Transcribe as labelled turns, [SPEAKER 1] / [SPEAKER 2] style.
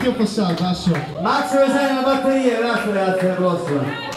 [SPEAKER 1] Cenero, voce chitarra, Matteo Passal, basso.
[SPEAKER 2] Max Rosani alla batteria, grazie ragazzi, alla prossima.